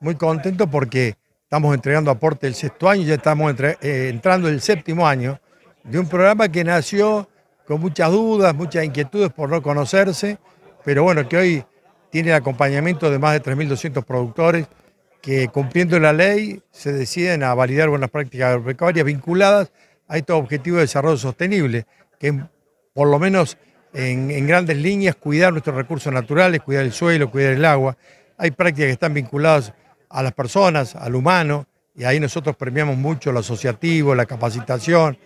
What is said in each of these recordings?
muy contento porque estamos entregando aporte el sexto año, ya estamos eh, entrando el séptimo año de un programa que nació con muchas dudas, muchas inquietudes por no conocerse, pero bueno, que hoy tiene el acompañamiento de más de 3.200 productores que cumpliendo la ley se deciden a validar buenas prácticas agropecuarias vinculadas a estos objetivos de desarrollo sostenible, que por lo menos en, en, grandes líneas cuidar nuestros recursos naturales, cuidar el suelo, cuidar el agua. Hay prácticas que están vinculadas a las personas, al humano, y ahí nosotros premiamos mucho lo asociativo, la capacitación,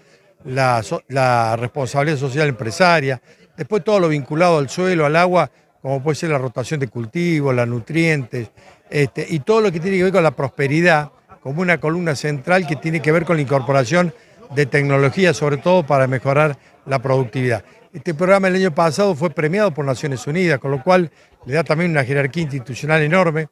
la, responsabilidad social empresaria, después todo lo vinculado al suelo, al agua, como puede ser la rotación de cultivos, los nutrientes, este, y todo lo que tiene que ver con la prosperidad, como una columna central que tiene que ver con la incorporación de tecnología, sobre todo para mejorar la productividad. Este programa el año pasado fue premiado por Naciones Unidas, con lo cual le da también una jerarquía institucional enorme.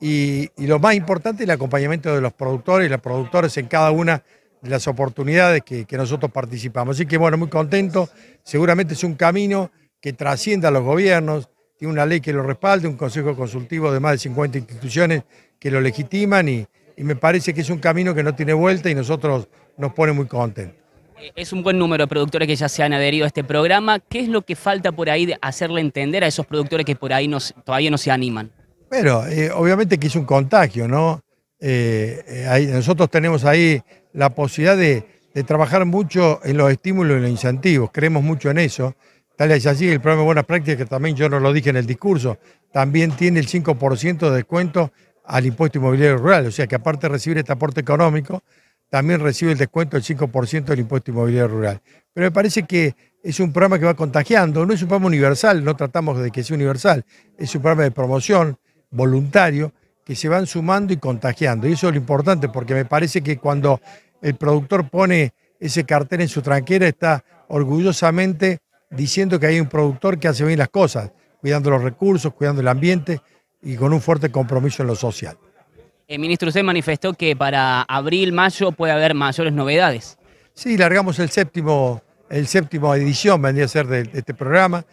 Y, lo más importante es el acompañamiento de los productores y las productoras en cada una de las oportunidades que, nosotros participamos. Así que bueno, muy contento. Seguramente es un camino que trascienda a los gobiernos, tiene una ley que lo respalde, un consejo consultivo de más de 50 instituciones que lo legitiman y, me parece que es un camino que no tiene vuelta y nosotros nos pone muy contentos. Es un buen número de productores que ya se han adherido a este programa. ¿Qué es lo que falta por ahí de hacerle entender a esos productores que por ahí todavía no se animan? Bueno, eh, obviamente que es un contagio, ¿no? Eh, eh, nosotros tenemos ahí la posibilidad de, trabajar mucho en los estímulos y los incentivos, creemos mucho en eso. Tal es así el programa de buenas prácticas, que también yo no lo dije en el discurso, también tiene el 5% de descuento al impuesto inmobiliario rural, o sea que aparte de recibir este aporte económico, también recibe el descuento del 5% del impuesto inmobiliario rural. Pero me parece que es un programa que va contagiando, no es un programa universal, no tratamos de que sea universal, es un programa de promoción voluntario que se van sumando y contagiando. Y eso es lo importante, porque me parece que cuando el productor pone ese cartel en su tranquera, está orgullosamente diciendo que hay un productor que hace bien las cosas, cuidando los recursos, cuidando el ambiente y con un fuerte compromiso en lo social. El ministro, usted manifestó que para abril, mayo puede haber mayores novedades. Sí, largamos el séptimo, el séptimo edición, vendría a ser de, este programa.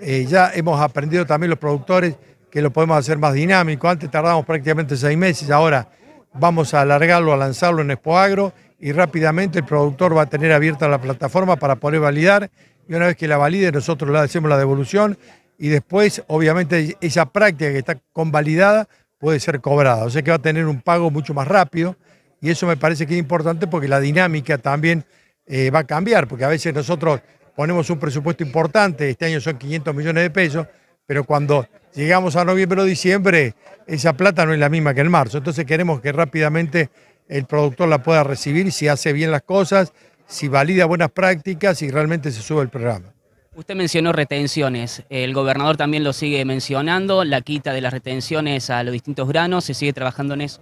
Eh, ya hemos aprendido también los productores que lo podemos hacer más dinámico. Antes tardábamos prácticamente seis meses, ahora vamos a alargarlo, a lanzarlo en Expoagro y rápidamente el productor va a tener abierta la plataforma para poder validar y una vez que la valide nosotros le hacemos la devolución y después obviamente esa práctica que está convalidada puede ser cobrada, o sea que va a tener un pago mucho más rápido y eso me parece que es importante porque la dinámica también eh, va a cambiar, porque a veces nosotros ponemos un presupuesto importante, este año son 500 millones de pesos, pero cuando llegamos a noviembre o diciembre, esa plata no es la misma que en marzo. Entonces queremos que rápidamente el productor la pueda recibir si hace bien las cosas, si valida buenas prácticas y realmente se sube el programa. Usted mencionó retenciones, el gobernador también lo sigue mencionando, la quita de las retenciones a los distintos granos, ¿se sigue trabajando en eso?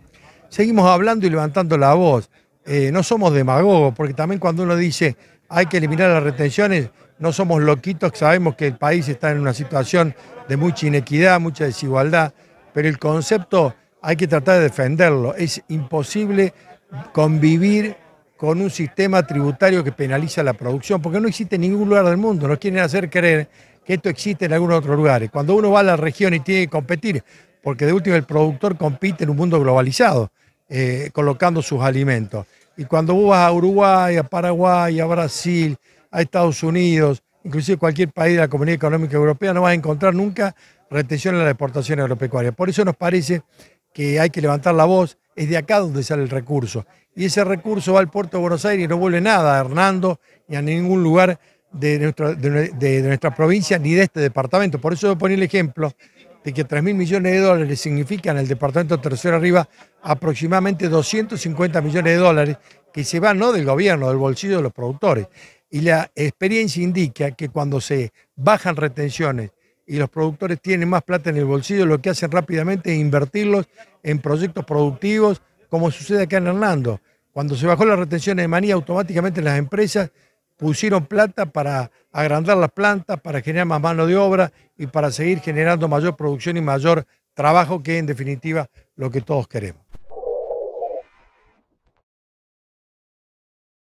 Seguimos hablando y levantando la voz. Eh, no somos demagogos, porque también cuando uno dice hay que eliminar las retenciones, no somos loquitos, sabemos que el país está en una situación de mucha inequidad, mucha desigualdad, pero el concepto hay que tratar de defenderlo. Es imposible convivir con un sistema tributario que penaliza la producción, porque no existe en ningún lugar del mundo. Nos quieren hacer creer que esto existe en algunos otros lugares. Cuando uno va a la región y tiene que competir, porque de último el productor compite en un mundo globalizado, eh, colocando sus alimentos. Y cuando vos vas a Uruguay, a Paraguay, a Brasil, a Estados Unidos, inclusive cualquier país de la Comunidad Económica Europea, no vas a encontrar nunca retención en la exportación agropecuaria. Por eso nos parece que hay que levantar la voz, es de acá donde sale el recurso. Y ese recurso va al puerto de Buenos Aires y no vuelve nada a Hernando ni a ningún lugar de, nuestra provincia ni de este departamento. Por eso voy a poner el ejemplo de que 3 mil millones de dólares significan el departamento tercero arriba aproximadamente 250 millones de dólares que se van no del gobierno, del bolsillo de los productores. Y la experiencia indica que cuando se bajan retenciones y los productores tienen más plata en el bolsillo, lo que hacen rápidamente es invertirlos en proyectos productivos, como sucede acá en Hernando. Cuando se bajó la retención de manía, automáticamente las empresas pusieron plata para agrandar las plantas, para generar más mano de obra y para seguir generando mayor producción y mayor trabajo, que en definitiva lo que todos queremos.